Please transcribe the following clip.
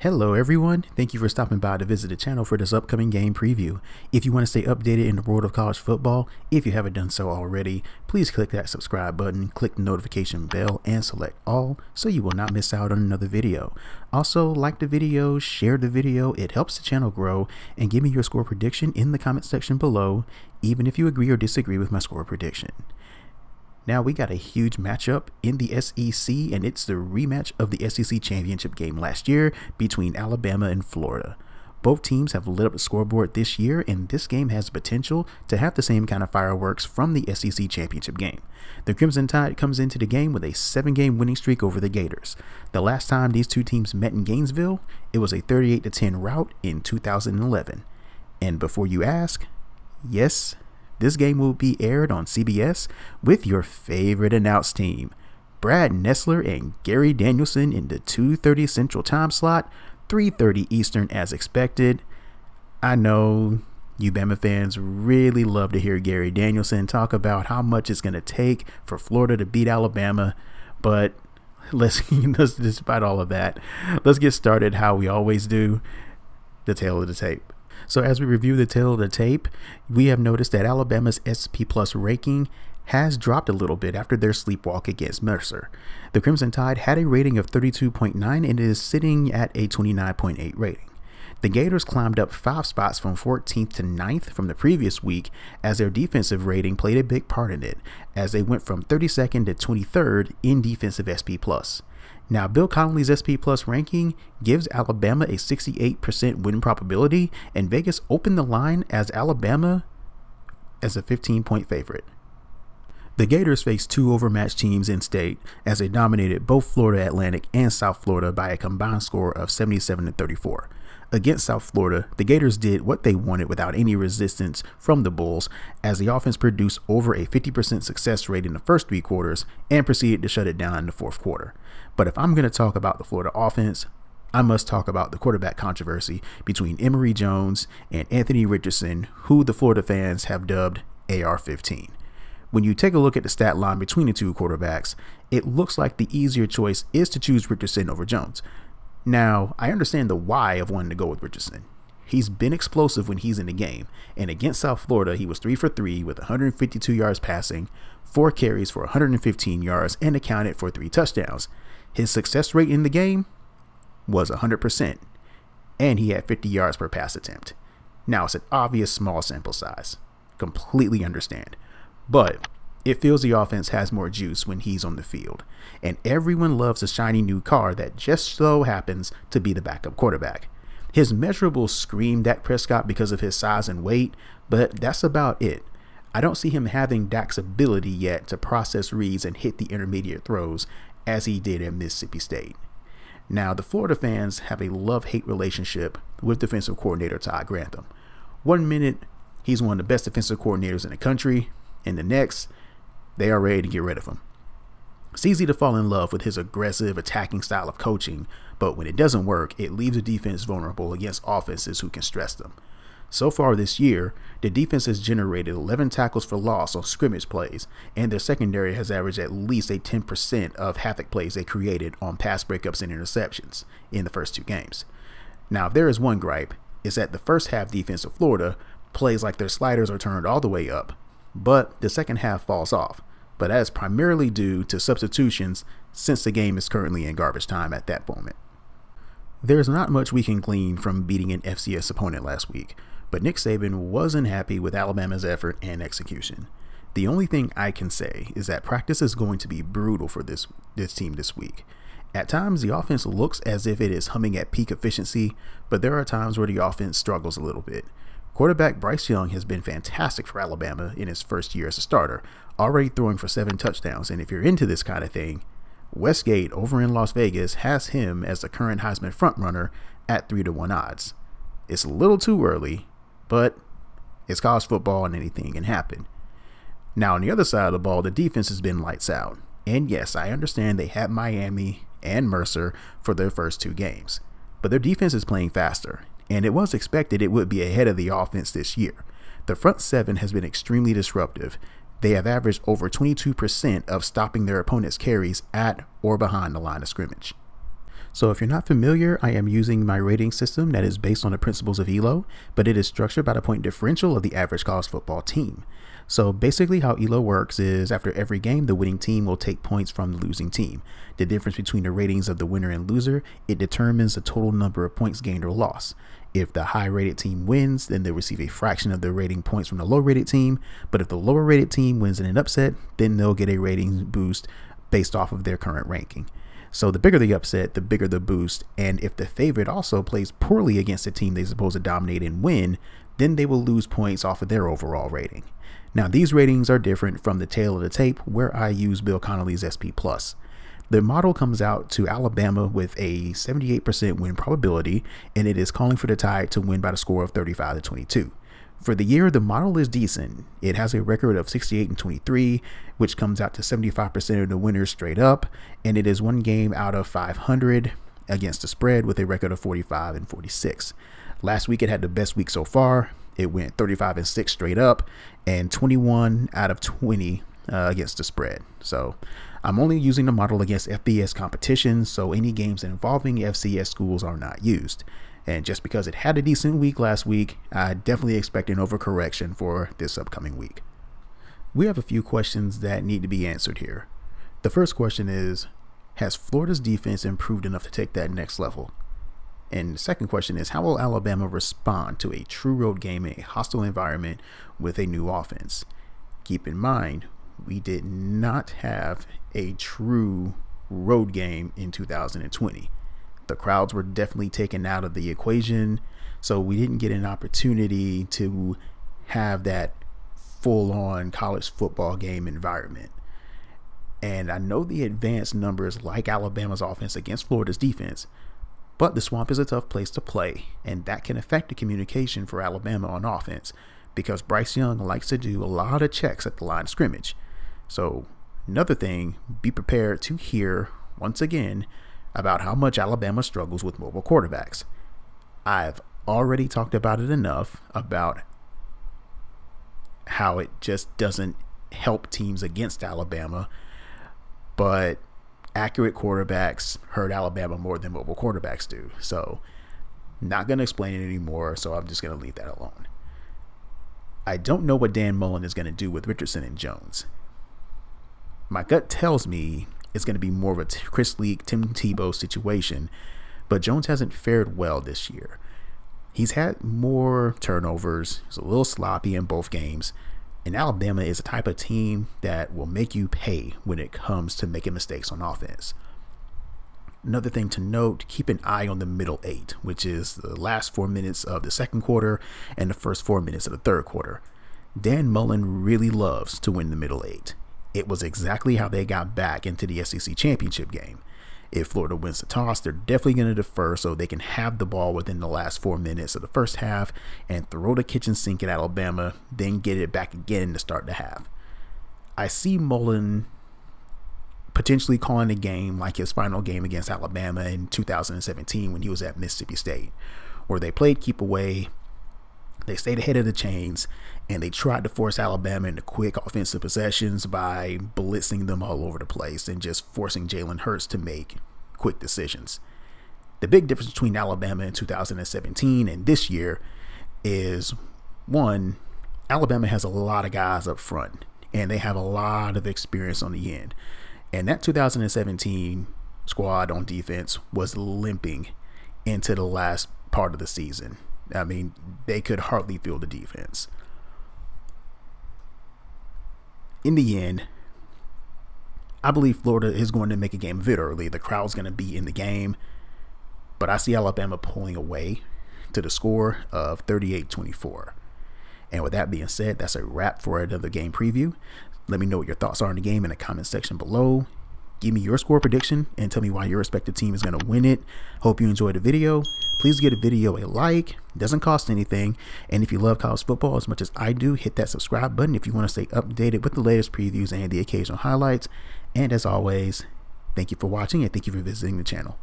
Hello everyone, thank you for stopping by to visit the channel for this upcoming game preview. If you want to stay updated in the world of college football, if you haven't done so already, please click that subscribe button, click the notification bell, and select all so you will not miss out on another video. Also, like the video, share the video, it helps the channel grow, and give me your score prediction in the comment section below, even if you agree or disagree with my score prediction. Now we got a huge matchup in the SEC, and it's the rematch of the SEC championship game last year between Alabama and Florida. Both teams have lit up the scoreboard this year, and this game has potential to have the same kind of fireworks from the SEC championship game. The Crimson Tide comes into the game with a seven game winning streak over the Gators. The last time these two teams met in Gainesville, it was a 38 10 rout in 2011. And before you ask, yes, this game will be aired on CBS with your favorite announced team. Brad Nessler and Gary Danielson in the 2:30 Central Time slot, 3:30 Eastern as expected. I know you Bama fans really love to hear Gary Danielson talk about how much it's going to take for Florida to beat Alabama, but let's, let's despite all of that, let's get started how we always do, the tale of the tape. So as we review the tale of the tape, we have noticed that Alabama's SP Plus ranking has dropped a little bit after their sleepwalk against Mercer. The Crimson Tide had a rating of 32.9 and is sitting at a 29.8 rating. The Gators climbed up five spots from 14th to 9th from the previous week as their defensive rating played a big part in it, as they went from 32nd to 23rd in defensive SP+. Now, Bill Connelly's SP Plus ranking gives Alabama a 68% win probability, and Vegas opened the line as Alabama as a 15 point favorite. The Gators faced two overmatched teams in state as they dominated both Florida Atlantic and South Florida by a combined score of 77 to 34. Against South Florida, the Gators did what they wanted without any resistance from the Bulls, as the offense produced over a 50% success rate in the first three quarters and proceeded to shut it down in the fourth quarter. But if I'm going to talk about the Florida offense, I must talk about the quarterback controversy between Emory Jones and Anthony Richardson, who the Florida fans have dubbed AR 15. When you take a look at the stat line between the two quarterbacks, it looks like the easier choice is to choose Richardson over Jones. Now, I understand the why of wanting to go with Richardson. He's been explosive when he's in the game, and against South Florida, he was 3 for 3 with 152 yards passing, 4 carries for 115 yards, and accounted for 3 touchdowns. His success rate in the game was 100%, and he had 50 yards per pass attempt. Now, it's an obvious small sample size. Completely understand. But it feels the offense has more juice when he's on the field, and everyone loves a shiny new car that just so happens to be the backup quarterback. His measurables scream Dak Prescott because of his size and weight, but that's about it. I don't see him having Dak's ability yet to process reads and hit the intermediate throws as he did at Mississippi State. Now, the Florida fans have a love hate relationship with defensive coordinator Todd Grantham. One minute, he's one of the best defensive coordinators in the country, and the next, they are ready to get rid of him. It's easy to fall in love with his aggressive attacking style of coaching, but when it doesn't work, it leaves the defense vulnerable against offenses who can stress them. So far this year, the defense has generated 11 tackles for loss on scrimmage plays, and their secondary has averaged at least a 10% of havoc plays they created on pass breakups and interceptions in the first two games. Now, if there is one gripe, it's that the first half defense of Florida plays like their sliders are turned all the way up, but the second half falls off but that is primarily due to substitutions since the game is currently in garbage time at that moment. There's not much we can glean from beating an FCS opponent last week, but Nick Saban wasn't happy with Alabama's effort and execution. The only thing I can say is that practice is going to be brutal for this this team this week. At times, the offense looks as if it is humming at peak efficiency, but there are times where the offense struggles a little bit. Quarterback Bryce Young has been fantastic for Alabama in his first year as a starter, already throwing for seven touchdowns. And if you're into this kind of thing, Westgate over in Las Vegas has him as the current Heisman frontrunner at 3 to 1 odds. It's a little too early, but it's college football and anything can happen. Now, on the other side of the ball, the defense has been lights out. And yes, I understand they had Miami and Mercer for their first two games, but their defense is playing faster, and it was expected it would be ahead of the offense this year. The front seven has been extremely disruptive. They have averaged over 22% of stopping their opponent's carries at or behind the line of scrimmage. So if you're not familiar, I am using my rating system that is based on the principles of ELO, but it is structured by the point differential of the average college football team. So basically how ELO works is after every game, the winning team will take points from the losing team. The difference between the ratings of the winner and loser, it determines the total number of points gained or lost. If the high rated team wins, then they receive a fraction of the rating points from the low rated team. But if the lower rated team wins in an upset, then they'll get a rating boost based off of their current ranking. So the bigger the upset, the bigger the boost. And if the favorite also plays poorly against a team they're supposed to dominate and win, then they will lose points off of their overall rating. Now these ratings are different from the tale of the tape where I use Bill Connelly's SP+. The model comes out to Alabama with a 78% win probability, and it is calling for the Tide to win by the score of 35 to 22. For the year, the model is decent. It has a record of 68 and 23, which comes out to 75% of the winners straight up, and it is one game out of 500 against the spread with a record of 45 and 46. Last week it had the best week so far. It went 35 and 6 straight up and 21 out of 20 uh, against the spread. So I'm only using the model against FBS competition, so any games involving FCS schools are not used. And just because it had a decent week last week, I definitely expect an overcorrection for this upcoming week. We have a few questions that need to be answered here. The first question is Has Florida's defense improved enough to take that next level? And the second question is How will Alabama respond to a true road game in a hostile environment with a new offense? Keep in mind, we did not have a true road game in 2020 the crowds were definitely taken out of the equation. So we didn't get an opportunity to have that full on college football game environment. And I know the advanced numbers like Alabama's offense against Florida's defense, but the swamp is a tough place to play, and that can affect the communication for Alabama on offense because Bryce Young likes to do a lot of checks at the line of scrimmage. So, another thing, be prepared to hear once again about how much Alabama struggles with mobile quarterbacks. I've already talked about it enough about how it just doesn't help teams against Alabama, but accurate quarterbacks hurt Alabama more than mobile quarterbacks do. So, not going to explain it anymore, so I'm just going to leave that alone. I don't know what Dan Mullen is going to do with Richardson and Jones. My gut tells me it's going to be more of a Chris Leak, Tim Tebow situation. But Jones hasn't fared well this year. He's had more turnovers. He's a little sloppy in both games. And Alabama is a type of team that will make you pay when it comes to making mistakes on offense. Another thing to note, keep an eye on the middle eight, which is the last four minutes of the second quarter and the first four minutes of the third quarter. Dan Mullen really loves to win the middle eight it was exactly how they got back into the SEC championship game. If Florida wins the toss, they're definitely going to defer so they can have the ball within the last four minutes of the first half and throw the kitchen sink at Alabama, then get it back again to start the half. I see Mullen potentially calling a game like his final game against Alabama in 2017 when he was at Mississippi State, where they played keep away, they stayed ahead of the chains and they tried to force Alabama into quick offensive possessions by blitzing them all over the place and just forcing Jalen Hurts to make quick decisions. The big difference between Alabama in 2017 and this year is one, Alabama has a lot of guys up front and they have a lot of experience on the end. And that 2017 squad on defense was limping into the last part of the season. I mean, they could hardly feel the defense. In the end, I believe Florida is going to make a game of it early. The crowd's going to be in the game. But I see Alabama pulling away to the score of 38 24. And with that being said, that's a wrap for another game preview. Let me know what your thoughts are on the game in the comment section below. Give me your score prediction and tell me why your respective team is going to win it. Hope you enjoyed the video. Please give the video a like. It doesn't cost anything. And if you love college football as much as I do, hit that subscribe button if you want to stay updated with the latest previews and the occasional highlights. And as always, thank you for watching and thank you for visiting the channel.